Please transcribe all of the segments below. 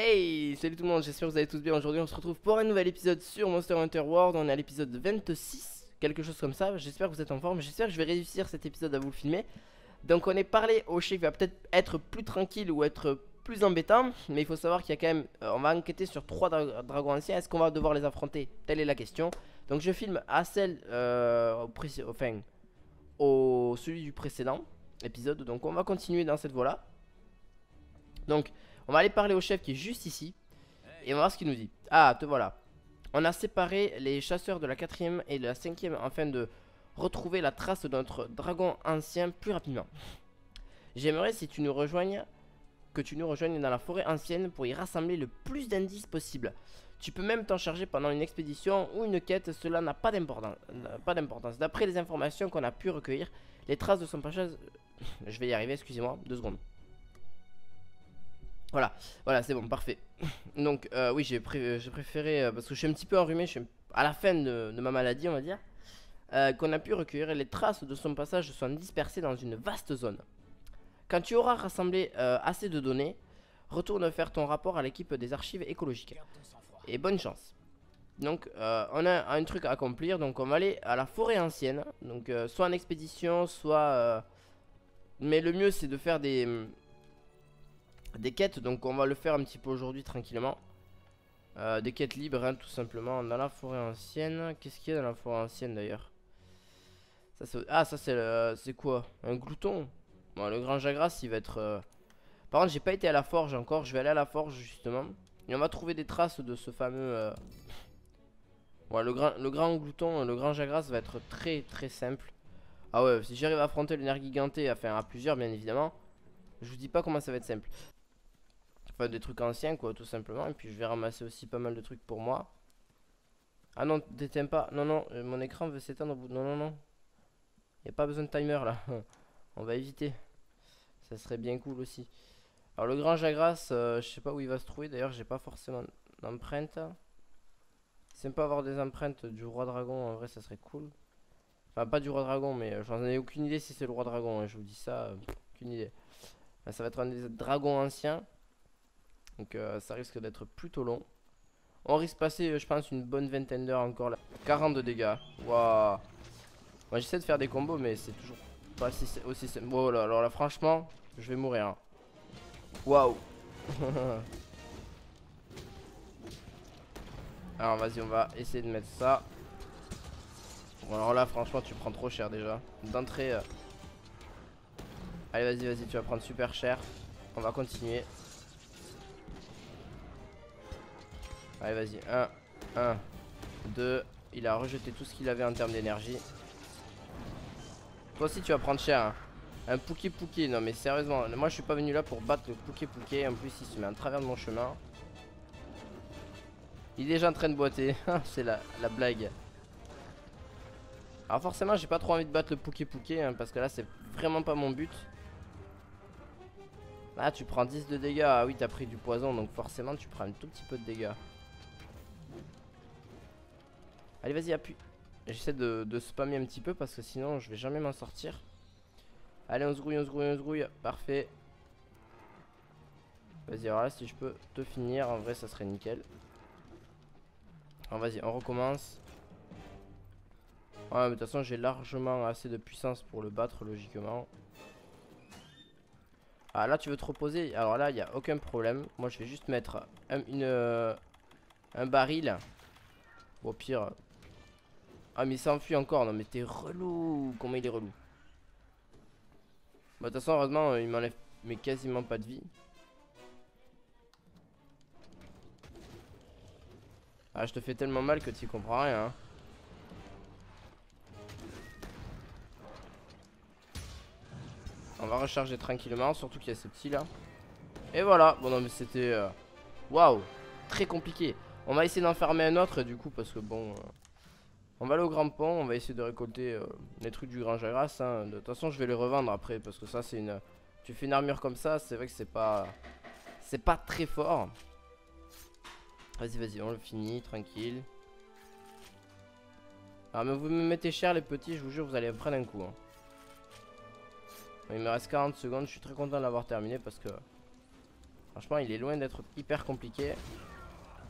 Hey, salut tout le monde, j'espère que vous allez tous bien. Aujourd'hui, on se retrouve pour un nouvel épisode sur Monster Hunter World. On est à l'épisode 26, quelque chose comme ça. J'espère que vous êtes en forme. J'espère que je vais réussir cet épisode à vous le filmer. Donc, on est parlé au chef, il va peut-être être plus tranquille ou être plus embêtant. Mais il faut savoir qu'il y a quand même. euh, on va enquêter sur trois dra- dragons anciens. Est-ce qu'on va devoir les affronter? Telle est la question. Donc, je filme à celle. Euh, au enfin, au celui du précédent épisode. Donc, on va continuer dans cette voie-là. Donc, on va aller parler au chef qui est juste ici. Et on va voir ce qu'il nous dit. Ah, te voilà. On a séparé les chasseurs de la quatrième et de la cinquième afin de retrouver la trace de notre dragon ancien plus rapidement. J'aimerais si tu nous rejoignes, que tu nous rejoignes dans la forêt ancienne pour y rassembler le plus d'indices possible. Tu peux même t'en charger pendant une expédition ou une quête, cela n'a pas d'importance. Pas d'importance. D'après les informations qu'on a pu recueillir, les traces de son passage... Je vais y arriver, excusez-moi, deux secondes. Voilà, voilà, c'est bon, parfait. Donc, euh, oui, j'ai pré- j'ai préféré, euh, parce que je suis un petit peu enrhumé, je suis à la fin de, ma maladie, on va dire, euh, qu'on a pu recueillir les traces de son passage sont dispersées dans une vaste zone. Quand tu auras rassemblé assez de données, retourne faire ton rapport à l'équipe des archives écologiques. Et bonne chance. Donc, on a un truc à accomplir, donc on va aller à la forêt ancienne, donc soit en expédition, soit... mais le mieux, c'est de faire des des quêtes, donc on va le faire un petit peu aujourd'hui tranquillement. Euh, des quêtes libres, hein, tout simplement, dans la forêt ancienne. Qu'est-ce qu'il y a dans la forêt ancienne d'ailleurs? Ah, ça c'est le- c'est quoi? Un glouton? Bon, le grand Jagras, il va être... euh, Par contre, j'ai pas été à la forge encore, je vais aller à la forge justement. Et on va trouver des traces de ce fameux... euh, le grand, le grand glouton, le grand Jagras va être très très simple. Ah ouais, si j'arrive à affronter le Nergiganté, enfin à plusieurs bien évidemment, je vous dis pas comment ça va être simple. Enfin, des trucs anciens, quoi, tout simplement. Et puis, je vais ramasser aussi pas mal de trucs pour moi. Ah non, déteins pas. Non, non, euh, mon écran veut s'éteindre au bout. Non, non, non. Y a pas besoin de timer, là. On va éviter. Ça serait bien cool aussi. Alors, le grand Jagras, euh, je sais pas où il va se trouver. D'ailleurs, j'ai pas forcément d'empreinte. C'est sympa avoir des empreintes du roi dragon. En vrai, ça serait cool. Enfin, pas du roi dragon, mais euh, j'en ai aucune idée si c'est le roi dragon. hein, Je vous dis ça, aucune idée. Ça va être un des dragons anciens. Donc euh, ça risque d'être plutôt long. On risque de passer, je pense, une bonne vingtaine d'heures encore là. 40 de dégâts. Waouh. Moi j'essaie de faire des combos, mais c'est toujours pas si- aussi simple. Oh là, alors là, franchement, je vais mourir. hein. Waouh. alors vas-y, on va essayer de mettre ça. Bon, alors là, franchement, tu prends trop cher déjà. D'entrée. euh, Allez, vas-y, vas-y, tu vas prendre super cher. On va continuer. Allez, vas-y. 1, 1, 2. Il a rejeté tout ce qu'il avait en termes d'énergie. Toi aussi, tu vas prendre cher. hein. Un Pouké Pouké. Non, mais sérieusement, moi je suis pas venu là pour battre le Pouké Pouké. En plus, il se met en travers de mon chemin. Il est déjà en train de boiter. C'est la, la blague. Alors, forcément, j'ai pas trop envie de battre le Pouké Pouké. hein, parce que là, c'est vraiment pas mon but. Ah, tu prends 10 de dégâts. Ah oui, t'as pris du poison. Donc, forcément, tu prends un tout petit peu de dégâts. Allez, vas-y, appuie. J'essaie de, spammer un petit peu parce que sinon je vais jamais m'en sortir. Allez, on se grouille, on se grouille, on se grouille. Parfait. Vas-y, alors là, si je peux te finir, en vrai, ça serait nickel. Alors, vas-y, on recommence. Ouais, mais de toute façon, j'ai largement assez de puissance pour le battre, logiquement. Ah, là, tu veux te reposer? Alors là, il n'y a aucun problème. Moi, je vais juste mettre un, une, euh, un baril. Ou au pire. Ah, mais il s'enfuit encore. Non, mais t'es relou. Comment il est relou. Bah, de toute façon, heureusement, euh, il m'enlève mais quasiment pas de vie. Ah, je te fais tellement mal que tu comprends rien. hein. On va recharger tranquillement, surtout qu'il y a ce petit là. Et voilà. Bon, non, mais c'était. euh, Waouh! Très compliqué. On va essayer d'en fermer un autre du coup parce que bon euh, On va aller au grand pont On va essayer de récolter euh, les trucs du grand Jagras hein. De toute façon je vais les revendre après Parce que ça c'est une Tu fais une armure comme ça c'est vrai que c'est pas C'est pas très fort Vas-y vas-y on le finit tranquille Alors mais vous me mettez cher les petits Je vous jure vous allez me prendre un coup hein. Il me reste 40 secondes Je suis très content de l'avoir terminé parce que Franchement, il est loin d'être hyper compliqué.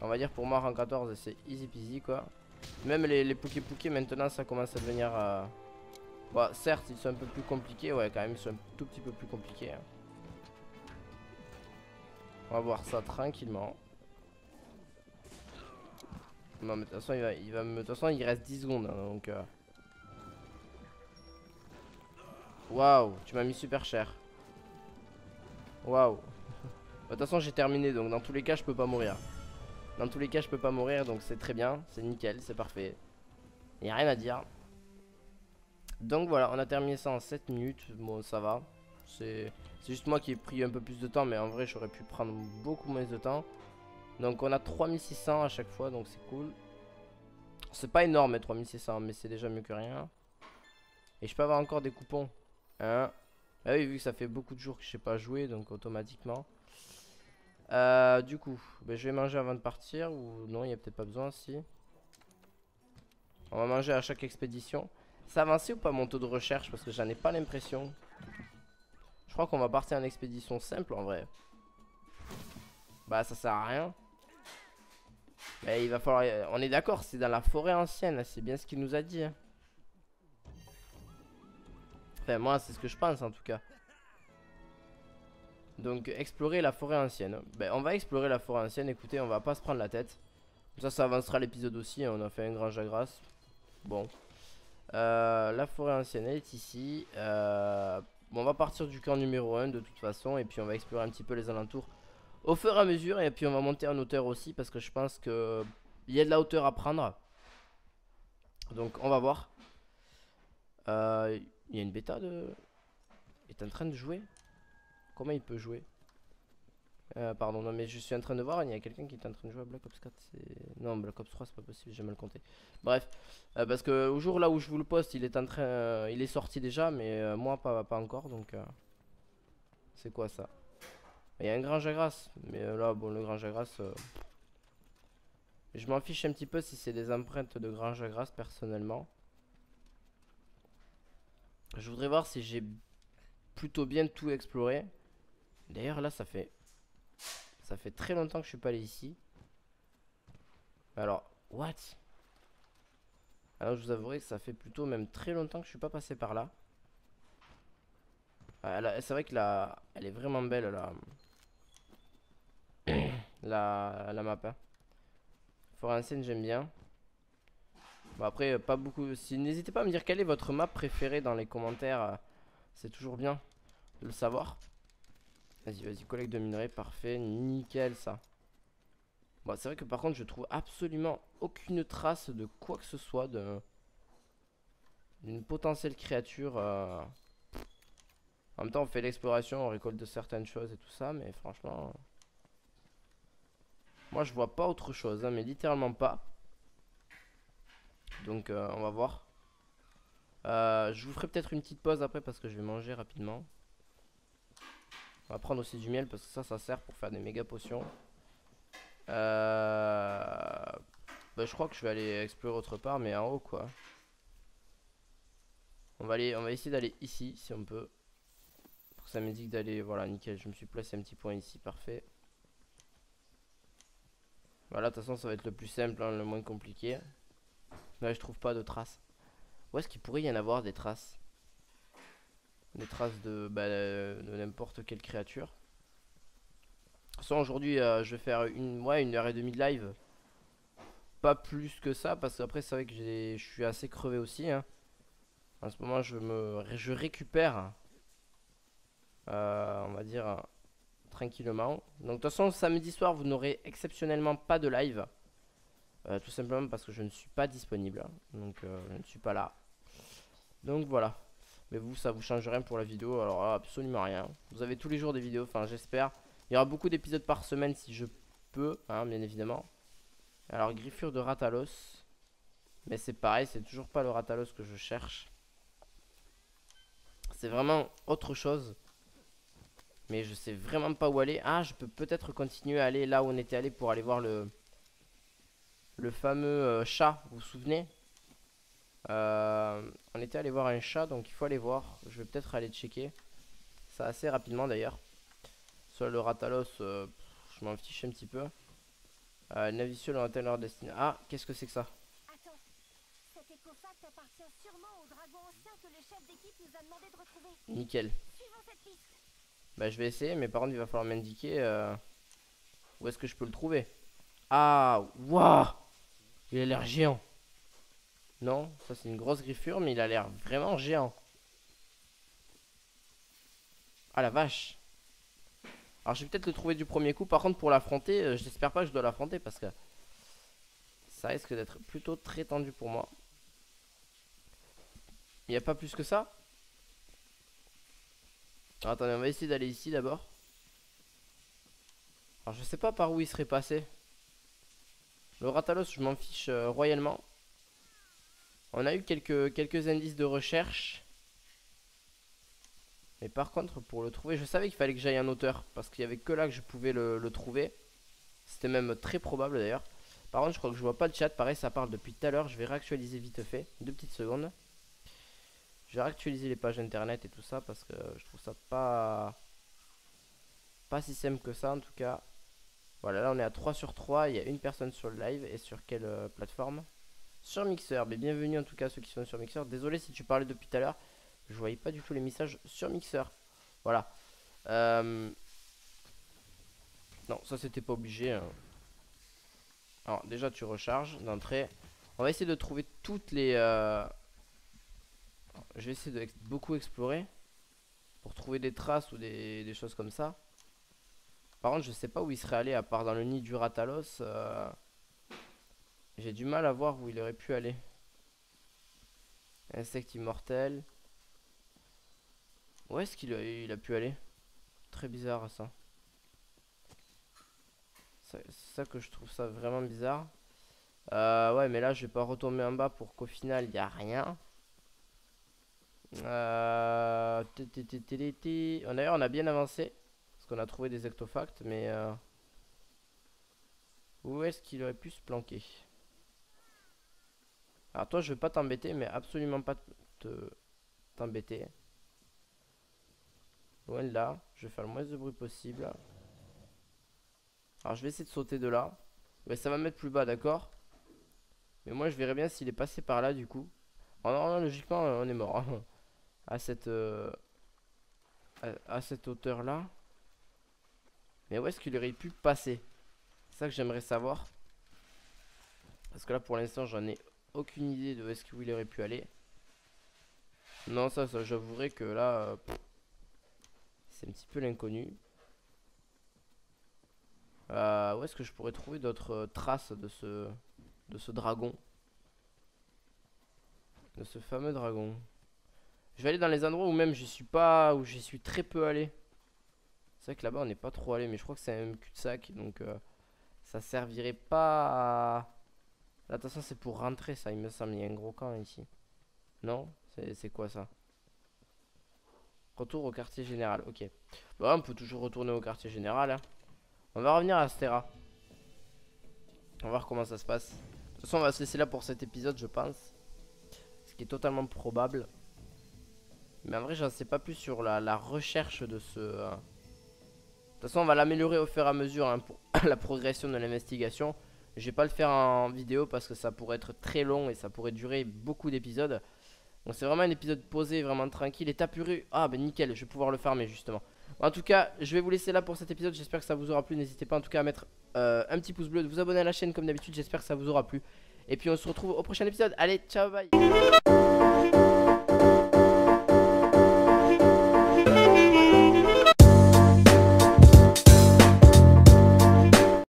On va dire pour moi, rang 14, c'est easy peasy quoi. Même les, les Poké maintenant, ça commence à devenir... Euh... Bon, certes, ils sont un peu plus compliqués. Ouais, quand même, ils sont un tout petit peu plus compliqués. Hein. On va voir ça tranquillement. Non, mais de toute façon, il va, il va me... De toute façon, il reste 10 secondes, hein, donc... Euh... Waouh, tu m'as mis super cher. Waouh. De toute façon, j'ai terminé, donc dans tous les cas, je peux pas mourir. Dans tous les cas, je peux pas mourir, donc c'est très bien. C'est nickel, c'est parfait. Il a rien à dire. Donc voilà, on a terminé ça en 7 minutes. Bon, ça va. C'est juste moi qui ai pris un peu plus de temps, mais en vrai, j'aurais pu prendre beaucoup moins de temps. Donc on a 3600 à chaque fois, donc c'est cool. C'est pas énorme, 3600, mais c'est déjà mieux que rien. Et je peux avoir encore des coupons. Hein Ah oui, vu que ça fait beaucoup de jours que je sais pas jouer, donc automatiquement. Euh, du coup, ben, je vais manger avant de partir. Ou non, il n'y a peut-être pas besoin, si. On va manger à chaque expédition. Ça avancé ou pas mon taux de recherche? Parce que j'en ai pas l'impression. Je crois qu'on va partir en expédition simple en vrai. Bah ça sert à rien. Mais il va falloir... On est d'accord, c'est dans la forêt ancienne. C'est bien ce qu'il nous a dit. Hein. Enfin moi c'est ce que je pense en tout cas. Donc explorer la forêt ancienne. Ben, on va explorer la forêt ancienne. Écoutez, on va pas se prendre la tête. Ça, ça avancera l'épisode aussi. Hein. On a fait un grand jagras. Bon. Euh, la forêt ancienne est ici. Euh, on va partir du camp numéro 1 de toute façon. Et puis on va explorer un petit peu les alentours au fur et à mesure. Et puis on va monter en hauteur aussi. Parce que je pense que il y a de la hauteur à prendre. Donc on va voir. Euh, il y a une bêta de... Est en train de jouer Comment il peut jouer euh, Pardon, non mais je suis en train de voir, il y a quelqu'un qui est en train de jouer à Black Ops 4. Non, Black Ops 3, c'est pas possible, j'ai mal compté. Bref, euh, parce que au jour là où je vous le poste, il est en train, euh, il est sorti déjà, mais moi pas, pas encore, donc c'est quoi ça? Il y a un grand jagras, mais là, bon, le grand jagras, je m'en fiche un petit peu si c'est des empreintes de grand jagras personnellement. Je voudrais voir si j'ai plutôt bien tout exploré. D'ailleurs là ça fait Ça fait très longtemps que je suis pas allé ici. Alors What? Alors je vous avouerai que ça fait plutôt même très longtemps que je suis pas passé par là. C'est vrai que la Elle est vraiment belle là la, la map hein. J'aime bien. Bon après pas beaucoup si, N'hésitez pas à me dire quelle est votre map préférée dans les commentaires C'est toujours bien de le savoir Vas-y, vas-y, collecte de minerais, parfait, nickel ça. Bon, c'est vrai que par contre, je trouve absolument aucune trace de quoi que ce soit de d'une potentielle créature. Euh. En même temps, on fait l'exploration, on récolte certaines choses et tout ça, mais franchement, moi je vois pas autre chose, hein, mais littéralement pas. Donc, euh, on va voir. Euh, je vous ferai peut-être une petite pause après parce que je vais manger rapidement. On va prendre aussi du miel parce que ça, ça sert pour faire des méga potions. Euh... Bah, je crois que je vais aller explorer autre part, mais en haut quoi. On va, aller, on va essayer d'aller ici si on peut. Pour que ça m'indique d'aller. Voilà, nickel. Je me suis placé un petit point ici, parfait. Voilà, de toute façon, ça va être le plus simple, hein, le moins compliqué. Là, je trouve pas de traces. Où est-ce qu'il pourrait y en avoir des traces? Des traces de, bah, de n'importe quelle créature. De aujourd'hui, euh, je vais faire une, ouais, une heure et demie de live. Pas plus que ça, parce qu'après, c'est vrai que je suis assez crevé aussi. Hein. En ce moment, je me je récupère, euh, on va dire, tranquillement. Donc, de toute façon, samedi soir, vous n'aurez exceptionnellement pas de live. Euh, tout simplement parce que je ne suis pas disponible. Donc, je ne suis pas là. Donc, voilà. Mais vous, ça vous change rien pour la vidéo. Alors absolument rien. Vous avez tous les jours des vidéos. Enfin, j'espère. Il y aura beaucoup d'épisodes par semaine si je peux, hein, bien évidemment. Alors, griffure de Ratalos. Mais c'est pareil, c'est toujours pas le Ratalos que je cherche. C'est vraiment autre chose. Mais je sais vraiment pas où aller. Ah, je peux peut-être continuer à aller là où on était allé pour aller voir le, le fameux euh, chat. Vous vous souvenez? On était allé voir un chat, donc il faut aller voir. Je vais peut-être aller checker. Ça assez rapidement d'ailleurs. Soit le Ratalos, euh, je m'en fiche un petit peu. Euh, Naviciole ont atteint leur destinée. Ah, qu'est-ce que c'est que ça? Attends, cet écofact appartient sûrement au dragon ancien que le chef d'équipe nous a demandé de retrouver. Nickel. Suivons cette piste. Bah je vais essayer, mais par contre il va falloir m'indiquer euh, où est-ce que je peux le trouver. Ah, waouh Il a l'air géant. Non, ça c'est une grosse griffure, mais il a l'air vraiment géant. Ah la vache. Alors je vais peut-être le trouver du premier coup. Par contre pour l'affronter, euh, j'espère pas que je dois l'affronter parce que ça risque d'être plutôt très tendu pour moi. Il n'y a pas plus que ça alors, attendez, on va essayer d'aller ici d'abord. Alors je sais pas par où il serait passé. Le Ratalos, je m'en fiche euh, royalement. On a eu quelques, indices de recherche. Mais par contre, pour le trouver, je savais qu'il fallait que j'aille en hauteur. Parce qu'il y avait que là que je pouvais le, le trouver. C'était même très probable d'ailleurs. Par contre, je crois que je vois pas le chat. Pareil, ça parle depuis tout à l'heure. Je vais réactualiser vite fait. Deux petites secondes. Je vais réactualiser les pages internet et tout ça parce que je trouve ça pas pas si simple que ça en tout cas. Voilà, là on est à 3 sur 3, il y a une personne sur le live et sur quelle euh, plateforme? Sur Mixer, mais bienvenue en tout cas ceux qui sont sur Mixer. Désolé si tu parlais depuis tout à l'heure, je voyais pas du tout les messages sur Mixer. Voilà. Euh, non, ça c'était pas obligé. hein. Alors déjà tu recharges d'entrée. On va essayer de trouver toutes les... euh, je vais essayer de beaucoup explorer pour trouver des traces ou des, des choses comme ça. Par contre, je sais pas où il serait allé à part dans le nid du Ratalos. euh, J'ai du mal à voir où il aurait pu aller. Insecte immortel. Où est-ce qu'il a, pu aller? Très bizarre ça. C'est ça que je trouve ça vraiment bizarre. Euh, ouais, mais là, je vais pas retomber en bas pour qu'au final, il n'y a rien. Euh... D'ailleurs, on a bien avancé. Parce qu'on a trouvé des ectofacts, mais... euh, Où est-ce qu'il aurait pu se planquer? Alors toi, je vais pas t'embêter, mais absolument pas te t'embêter. Loin de là. Je vais faire le moins de bruit possible. Alors, je vais essayer de sauter de là. Mais ça va me mettre plus bas, d'accord? Mais moi, je verrai bien s'il est passé par là, du coup. Oh logiquement, on est mort. hein. À cette... euh, à, à cette hauteur-là. Mais où est-ce qu'il aurait pu passer? C'est ça que j'aimerais savoir. Parce que là, pour l'instant, j'en ai aucune idée de où est-ce qu'il aurait pu aller. Non, ça, ça j'avouerai que là... euh, c'est un petit peu l'inconnu. Euh, où est-ce que je pourrais trouver d'autres euh, traces de ce, de ce dragon? De ce fameux dragon. Je vais aller dans les endroits où même j'y suis pas, où j'y suis très peu allé. C'est vrai que là-bas on n'est pas trop allé, mais je crois que c'est un cul-de-sac, donc ça servirait pas. Attention, c'est pour rentrer ça, il me semble, il y a un gros camp ici. Non? C'est quoi ça? Retour au quartier général, ok. Bon, on peut toujours retourner au quartier général. hein. On va revenir à Astera. On va voir comment ça se passe. De toute façon, on va se laisser là pour cet épisode, je pense. Ce qui est totalement probable. Mais en vrai, j'en sais pas plus sur la, la recherche de ce... euh. De toute façon, on va l'améliorer au fur et à mesure hein, pour la progression de l'investigation. Je vais pas le faire en vidéo parce que ça pourrait être très long et ça pourrait durer beaucoup d'épisodes. Donc c'est vraiment un épisode posé, vraiment tranquille. Et tapuré, ah ben nickel, je vais pouvoir le farmer justement. En tout cas, je vais vous laisser là pour cet épisode. J'espère que ça vous aura plu. N'hésitez pas en tout cas à mettre euh, un petit pouce bleu, de vous abonner à la chaîne comme d'habitude. J'espère que ça vous aura plu. Et puis on se retrouve au prochain épisode. Allez, ciao, bye.